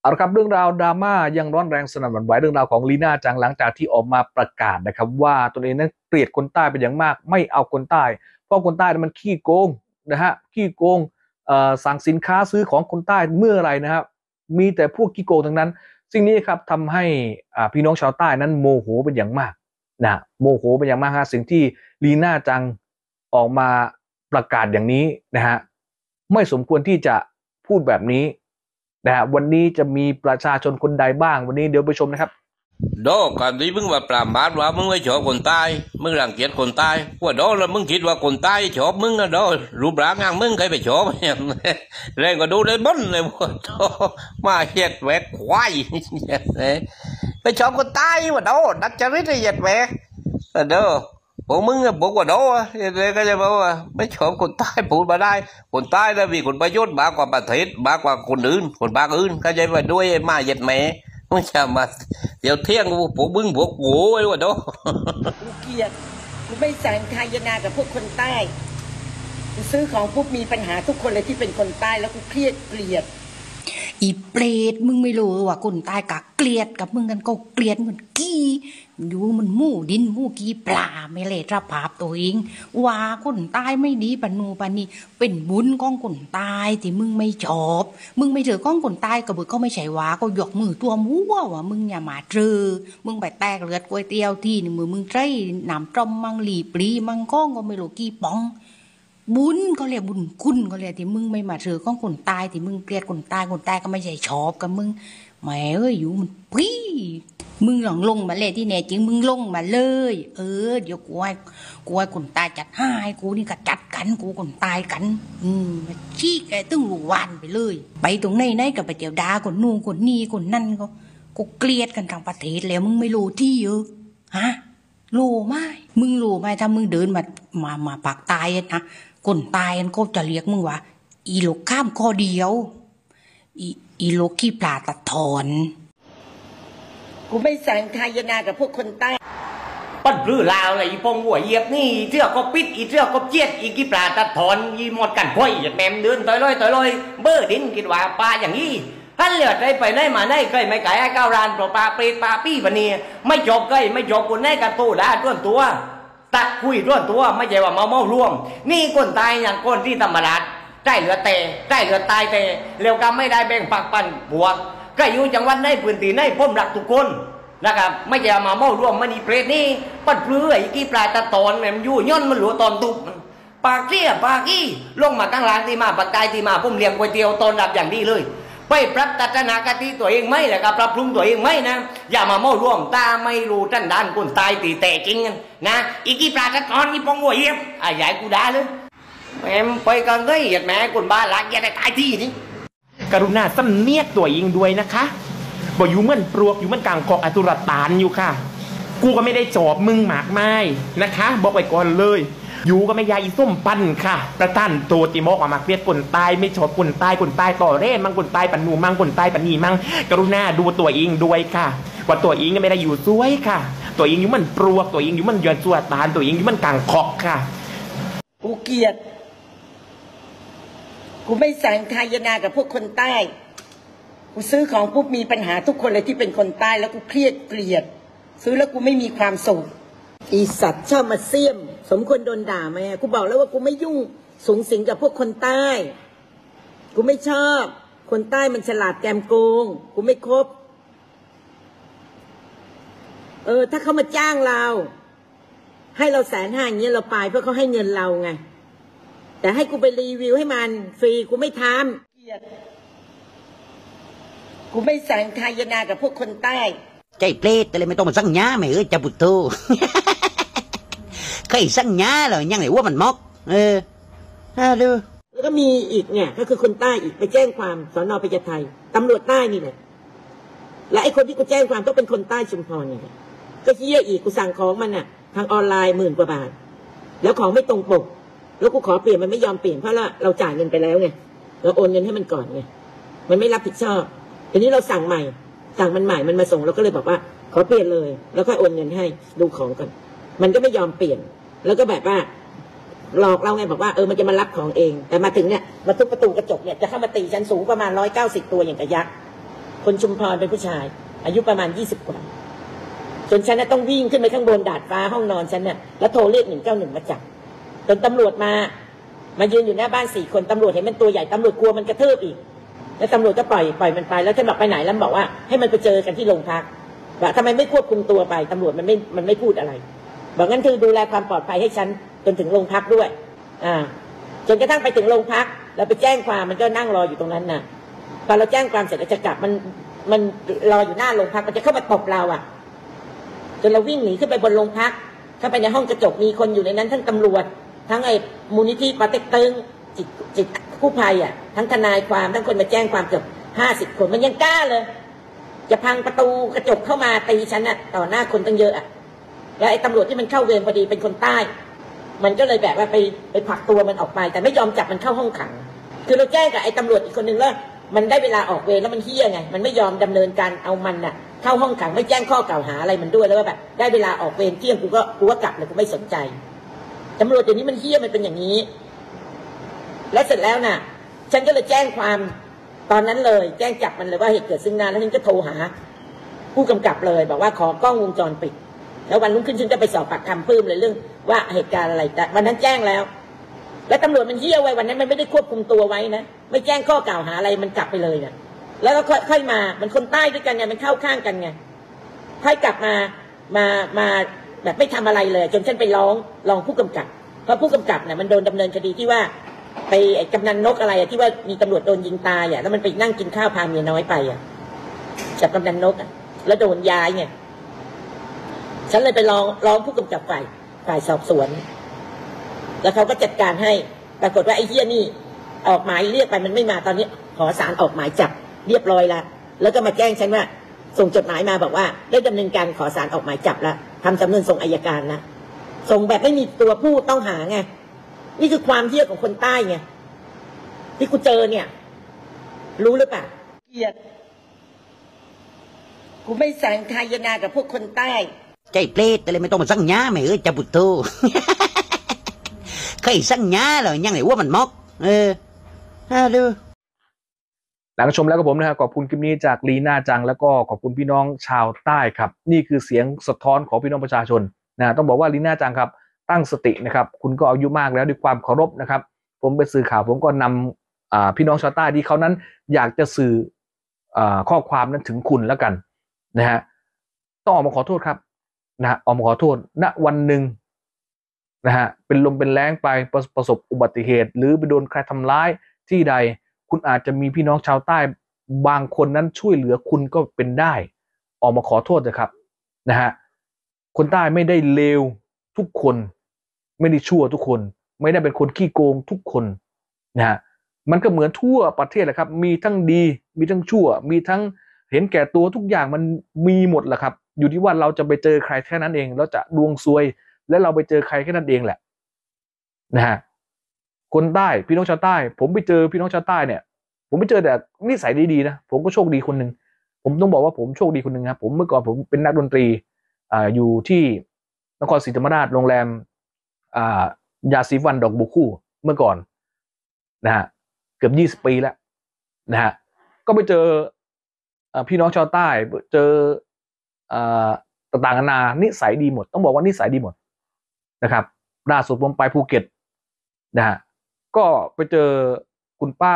เอาละครับเรื่องราวดราม่ายังร้อนแรงสนั่นหวั่นไหวเรื่องราวของลีน่าจังหลังจากที่ออกมาประกาศนะครับ ว่าตนเองนั้นเกลียดคนใต้เป็นอย่างมาก ไม่เอาคนใต้ เพราะคนใต้มันขี้โกงนะฮะขี้โกงสั่งสินค้าซื้อของคนใต้เมื่อไรนะครับมีแต่พวกขี้โกงทั้งนั้น สิ่งนี้ครับทำให้พี่น้องชาวใต้นั้นโมโหเป็นอย่างมากนะโมโหเป็นอย่างมากฮะสิ่งที่ลีน่าจังออกมาประกาศอย่างนี้นะฮะไม่สมควรที่จะพูดแบบนี้ นะฮะวันนี้จะมีประชาชนคนใดบ้าง วันนี้เดี๋ยวไปชมนะครับโดการที่มึงว่าปรามบาดว่ามึงไม่ชอบคนใต้มึงรังเกียจคนใต้ว่าโดแล้วมึงคิดว่าคนใต้ชอบมึงนะโดรูปร่างงางมึงใครไปชอบเนี่ยแรงก็ดูเลยบ้นเลยว่าโดมาเห็ดแหวกควายไปชอบคนใต้ว่าโดดัดจริตไอ้เห็ดแหวกโด พวกมึงอะบอกว่าโดเลยก็จะบอกว่าไม่ชอบคนใต้พูดมาได้ คนใต้แล้วมีคนประโยชน์มากกว่าประเทศมากกว่าคนอื่น คนภาคอื่นก็จะมาด้วยมาเหย็ดแม่มึงจะมาเดี๋ยวเที่ยงกูพวกมึงพวกโง่ไอ้วะโดกูเกลียดกูไม่แสงทายนากับพวกคนใต้กูซื้อของปุ๊บมีปัญหาทุกคนเลยที่เป็นคนใต้แล้วกูเครียดเกลียด อีเปรตมึงไม่รู้ว่าคนตายกะเกลียดกับมึงกันก็เกลียดเหมือนกี้อยู่มันมู่ดินมู่กี้ปลาไม่เลยรับภาพตัวเองว่าคนตายไม่ดีปนูปนีเป็นบุญของคนตายที่มึงไม่ชอบ มึงไม่ถือก้องคนตายกับมึงก็ไม่ใช่ว่าก็ยกมือตัวมัวว่ามึงอย่ามาเจอมึงไปแตกเลือดก๋วยเตี๋ยวที่นี่มือมึงใจน้ำจมมังหลีปลีมังก้องก็ไม่รู้กี่ปอง บุญก็เรียกบุญคุณก็เรียกที่มึงไม่มาเจอของคนตายที่มึงเกลียดคนตายคนตายก็ไม่ใช่ชอบกับมึงแหมเอ้ยอยู่มันปี้มึงหลองลงมาเลยที่แน่จริงมึงลงมาเลย เออเดี๋ยวกูให้กูให้คนตายจัดให้กูนี่ก็จัดกันกูคนตายกัน อืมมาชี้แกตึ้งรูวานไปเลย ไปตรงไหนไหนก็ไปเตียวดาคนนู่นคนนี่คนนั่นก็กูเกลียดกันทั้งประเทศแล้วมึงไม่รู้ที่เยออฮะรู้ไหมมึงรู้ไหมถ้ามึงเดินมามามาปากตายนะ คนตายมันก็จะเรียกมึงว่า อีโลกข้ามคอเดียว อีอีโลกขี้ปลาตัดถอนกูไม่แสงทายนากับพวกคนใต้ปั้นรื้อลาวเลยอีปองหัวเหยียบนี่เสื้อก็ปิดอีเสื้อก็เจียดอีกี่ปลาตัดถอนอีหมดกันพ่อยอย่างแหนมเดินต่อยลอยต่อยลอยเบอร์ดินคิดว่าปลาอย่างนี้ท่านเหลือดได้ไปได้มาได้เคยไม่ไก่ไอ้ก้าวรานปลาปลาเปรตปลาปี้ปะเนี่ยไม่จบเคยไม่จบคนได้กันตู้ด่าต้วนตัว ตักคุยต้วนตัวไม่ใช่ว่าเมาเมาร่วม นี่คนตายอย่างคนที่ธรรมราชได้เหลือแต่ได้เหลือตายแต่เร็วกันไม่ได้แบ่งปักปันบวกก็อยู่จังหวัดในพื้นที่ในพ้มรักทุกคนนะครับไม่จะมาเมาร่วมมันอีเปรตนี่ปัดเปลือยกี่ปลายตะตอนแม่มนยู่ย่อนมันหลัวตอนตุบปากเสียปากอี้ลงมาตั้งร้านที่มาปากใต้ที่มาพุ่มเลี้ยงก๋วยเตี๋ยวตอนรับอย่างดีเลย ไปปรับตัฒนากติตัวเองไมแหละครับปรับปรุงตัวเองไหมนะ อย่ามาเมาร่วมตาไม่รู้ท่านด้านคนตายตีแต่จริงนะอีกี่ปลายตะตอนนี่ปองหัวเยี่ยมอะยายกูด่าเลยแม่มไปกันเลยเหยียดแม่คนบ้าลักอย่าได้ตายที่นี่กรุณาสำเนียกตัวเองด้วยนะคะบอกอยู่เหมือนปลวกอยู่เหมือนกลางกอกอตุรตานอยู่ค่ะ กูก็ไม่ได้จอบมึงหมากไม้นะคะ บอกไปก่อนเลย อยู่ก็ไม่ยายอีส้มปั้นค่ะ ประท่านโตติโมกออกมาเครียดคนตายไม่ชอบคนตายคนตายต่อเร่มังคนตายปันนูมังคนตายปันนีมังกรุณาดูตัวเองด้วยค่ะ ว่าตัวเองก็ไม่ได้อยู่ซวยค่ะ ตัวเองอยู่มันปลวกตัวเองอยู่มันยอนสัวตานตัวเองอยู่มันกลางคอกค่ะกูเกลียดกูไม่แสงทายนากับพวกคนใต้กูซื้อของปุ๊บมีปัญหาทุกคนเลยที่เป็นคนใต้แล้วกูเครียดเกลียด ซื้อแล้วกูไม่มีความสุขอีสัตว์ชอบมาเสี่ยม สมควรโดนด่าไหมกูบอกแล้วว่ากูไม่ยุ่งสูงสิงกับพวกคนใต้ กูไม่ชอบ คนใต้มันฉลาดแกมโกง กูไม่คบ เออ ถ้าเขามาจ้างเรา ให้เราแสนห้าอย่างเงี้ยเราไปเพราะเขาให้เงินเราไง แต่ให้กูไปรีวิวให้มัน ฟรีกูไม่ทำเกียดกูไม่แสงทายนากับพวกคนใต้ ใจเปรตแต่เลยไม่ต้องมาสั่งหญ้าแม่เอ้จะบุตรโต เคยสั่งหญ้าเลยยังไงว่ามันมอก เอออ่าดูแล้วก็มีอีกเนี่ย ก็คือคนใต้อีกไปแจ้งความสอนอพญาไทตำรวจใต้นี่แหละและไอ้คนที่กูแจ้งความก็เป็นคนใต้ชุมพรเนี่ยแหละก็เฮี้ยอีกกูสั่งของมันอะทางออนไลน์หมื่นกว่าบาท แล้วของไม่ตรงปก แล้วกูขอเปลี่ยนมันไม่ยอมเปลี่ยนเพราะเราเราจ่ายเงินไปแล้วไงเราโอนเงินให้มันก่อนไงมันไม่รับผิดชอบทีนี้เราสั่งใหม่ สั่งมันใหม่มันมาส่งเราก็เลยบอกว่า ขอเปลี่ยนเลย แล้วก็โอนเงินให้ดูของก่อนมันก็ไม่ยอมเปลี่ยน แล้วก็แบบว่าหลอกเราไงบอกว่าเออมันจะมารับของเอง แต่มาถึงเนี่ยมาทุบประตูกระจกเนี่ยจะเข้ามาตีฉันสูงประมาณร้อยเก้าสิบตัวอย่างกระยักษ์คนชุมพรเป็นผู้ชาย อายุประมาณยี่สิบกว่าจนฉันน่ะต้องวิ่งขึ้นไปข้างบนดาดฟ้าห้องนอนฉันน่ะแล้วโทรเรียกหนึ่งเก้าหนึ่งมาจับจนตำรวจมา มายืนอยู่หน้าบ้านสี่คนตำรวจเห็นมันตัวใหญ่ตำรวจกลัวมันกระเทืบอีก แล้วตำรวจก็ปล่อยปล่อยมันไปแล้วฉันบอกไปไหนแล้วบอกว่าให้มันไปเจอกันที่โรงพักว่าทำไมไม่ควบคุมตัวไปตำรวจมันไม่มันไม่พูดอะไร บอกงั้นคือดูแลความปลอดภัยให้ฉันจนถึงโรงพักด้วย อ่า จนกระทั่งไปถึงโรงพักเราไปแจ้งความมันก็นั่งรออยู่ตรงนั้นน่ะพอเราแจ้งความเสร็จเราจะกลับมันมันรออยู่หน้าโรงพักมันจะเข้ามาตบเราอะ จนเราวิ่งหนีขึ้นไปบนโรงพักเข้าไปในห้องกระจกมีคนอยู่ในนั้นทั้งตำรวจ ทั้งไอ้มูลนิธิปาเต็กตึงจิตจิตผู้ภัยอะ ทั้งทนายความทั้งคนมาแจ้งความเกือบห้าสิบคนมันยังกล้าเลย จะพังประตูกระจกเข้ามาตีฉันอะต่อหน้าคนตั้งเยอะอะ แล้วไอ้ตำรวจที่มันเข้าเวรพอดีเป็นคนใต้ มันก็เลยแบบว่าไปไปผลักตัวมันออกไป แต่ไม่ยอมจับมันเข้าห้องขัง คือเราแจ้งกับไอ้ตำรวจอีกคนนึงว่ามันได้เวลาออกเวรแล้วมันเฮี้ยไง มันไม่ยอมดำเนินการเอามันน่ะ เข้าห้องขังไม่แจ้งข้อกล่าวหาอะไรมันด้วยแล้วก็แบบ ได้เวลาออกเวรเที่ยงกูก็กูก็กลับเลยกูไม่สนใจตำรวจเดี๋ยวนี้มันเฮี้ยมันเป็นอย่างนี้ แล้วเสร็จแล้วน่ะ ฉันก็เลยแจ้งความตอนนั้นเลย แจ้งจับมันเลยว่าเหตุเกิดซึ่งหน้าแล้วฉันก็โทรหา ผู้กำกับเลย บอกว่าขอกล้องวงจรปิด แล้ววันรุ่งขึ้นฉันก็ไปสอบปากคำเพิ่มเลยเรื่อง ว่าเหตุการณ์อะไรแต่วันนั้นแจ้งแล้ว แล้วตำรวจมันเฮี้ยไว้วันนั้นมันไม่ได้ควบคุมตัวไว้นะไม่แจ้งข้อกล่าวหาอะไรมันกลับไปเลยนะแล้วก็ค่อยมามันคนใต้ด้วยกันไงมันเข้าข้างกันไงค่อยกลับมามามาแบบไม่ทำอะไรเลย จนฉันไปร้องรองผู้กำกับ เพราะผู้กำกับเนี่ยมันโดนดำเนินคดีที่ว่า ไปไกำนันนกอะไรที่ว่ามีตำรวจโดนยิงตายอะแล้วมันไปนั่งกินข้าวพาเมียน้อยไปอะจากกำนันนกอะแล้วโดนย้ายไง ฉันเลยไปร้องร้องผู้กำกับฝ่ายฝ่ายสอบสวน แล้วเขาก็จัดการให้ ปรากฏว่าไอ้เฮี้ยนี่ ออกหมายเรียกไปมันไม่มาตอนนี้ ขอสารออกหมายจับเรียบร้อยละแล้วก็มาแจ้งฉันว่า ส่งจดหมายมาบอกว่า ได้ดำเนินการขอสารออกหมายจับละทำสำนวนส่งอายการละส่งแบบไม่มีตัวผู้ต้องหาไงนี่คือความเฮี้ยของคนใต้ไงที่กูเจอเนี่ย รู้หรือเปล่าเกียดกูไม่แสงทายนากับพวกคนใต้ ใจเปรตแต่เลยไม่ต้องมาสั่งหญ้าไม่เอ้ยจะบุตรโตเคยสั่งหญ้าแล้วยังไงว่ามันมอก เอออ่าดูหลังชมแล้วก็ผมนะครับขอบคุณคลิปนี้จากลีน่าจัง แล้วก็ขอบคุณพี่น้องชาวใต้ครับ นี่คือเสียงสะท้อนของพี่น้องประชาชนนะต้องบอกว่าลีน่าจังครับ ตั้งสตินะครับ คุณก็อายุมากแล้วด้วยความเคารพนะครับ ผมไปสื่อข่าวผมก็นำอ่าพี่น้องชาวใต้ที่เขานั้น อยากจะสื่ออข้อความนั้นถึงคุณแล้วกันนะฮะต้องออกมาขอโทษครับ นะฮะออกมาขอโทษณวันหนึ่งนะฮะเป็นลมเป็นแรงไปประประสบอุบัติเหตุ หรือไปโดนใครทำร้ายที่ใด คุณอาจจะมีพี่น้องชาวใต้ บางคนนั้นช่วยเหลือคุณก็เป็นได้ ออกมาขอโทษนะครับนะฮะคนใต้ไม่ได้เลวทุกคน ไม่ได้ชั่วทุกคน ไม่ได้เป็นคนขี้โกงทุกคนนะฮะมันก็เหมือนทั่วประเทศแหละครับ มีทั้งดี มีทั้งชั่ว มีทั้งเห็นแก่ตัวทุกอย่างมันมีหมดแหละครับ อยู่ที่ว่าเราจะไปเจอใครแค่นั้นเอง เราจะดวงซวย และเราไปเจอใครแค่นั้นเองแหละนะฮะคนใต้พี่น้องชาวใต้ ผมไปเจอพี่น้องชาวใต้เนี่ย ผมไปเจอแต่นิสัยดีๆนะผมก็โชคดีคนหนึ่งผมต้องบอกว่าผมโชคดีคนหนึ่งครับผมเมื่อก่อนผมเป็นนักดนตรีอ่าอยู่ที่นครศรีธรรมราชโรงแรมอ่ายาสีฟันดอกบุคู่เมื่อก่อนนะฮะเกือบยี่สิบปีแล้วนะฮะก็ไปเจออพี่น้องชาวใต้ เจอ ต่างๆนานานิสัยดีหมด ต้องบอกว่านิสัยดีหมดนะครับล่าสุดผมไปภูเก็ตนะฮะก็ไปเจอคุณป้า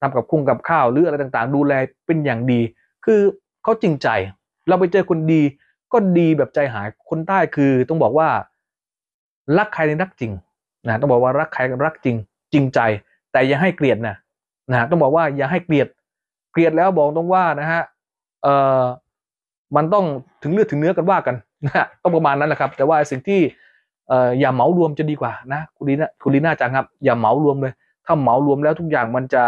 ทำกับคุงกับข้าวหรืออะไรต่างๆ ดูแลเป็นอย่างดี คือเขาจริงใจ เราไปเจอคนดีก็ดีแบบใจหายคนใต้คือต้องบอกว่ารักใครในรักจริงนะต้องบอกว่ารักใครรักจริง จริงใจ แต่อย่าให้เกลียดนะนะต้องบอกว่าอย่าให้เกลียดเกลียดแล้วบอกตรงว่านะฮะเอ่อ มันต้องถึงเลือดถึงเนื้อกันว่ากันนะต้องประมาณนั้นแหละครับ แต่ว่าสิ่งที่เอ่ออย่าเหมารวมจะดีกว่านะคุณลีน่าคุณลีน่าจังครับ อย่าเหมารวมเลย ถ้าเหมารวมแล้วทุกอย่างมันจะ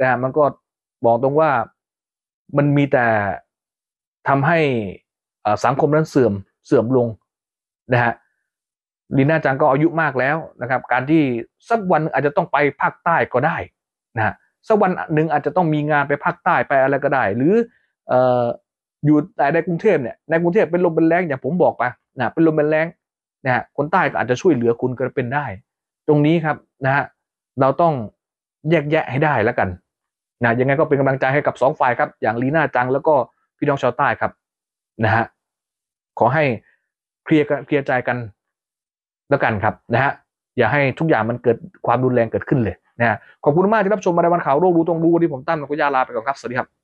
นะมันก็บอกตรงว่ามันมีแต่ทำให้สังคมนั้นเสื่อมเสื่อมลงนะฮะลีน่าจังก็อายุมากแล้วนะครับ การที่สักวันอาจจะต้องไปภาคใต้ก็ได้นะฮะสักวันหนึ่งอาจจะต้องมีงานไปภาคใต้ไปอะไรก็ได้ หรือเอยู่แต่ในกรุงเทพเนี่ยในกรุงเทพเป็นลมเป็นแรงอย่างผมบอกไปนะเป็นลมเป็นแรงนะฮะคนใต้ก็อาจจะช่วยเหลือคุณก็เป็นได้ ตรงนี้ครับนะฮะเราต้องแยกแยะให้ได้แล้วกันนะยังไงก็เป็นกำลังใจให้กับสองฝ่ายครับ อย่างลีน่าจังแล้วก็พี่น้องชาวใต้ครับนะฮะขอให้เคลียร์กันเคลียร์ใจกันแล้วกันครับนะฮะอย่าให้ทุกอย่างมันเกิดความรุนแรงเกิดขึ้นเลยนะขอบคุณมากที่รับชมมาในวันข่าวโรครู้ตรงรู้วันนี้ผมตั้มและก็ยาลาไปก่อนครับ สวัสดีครับ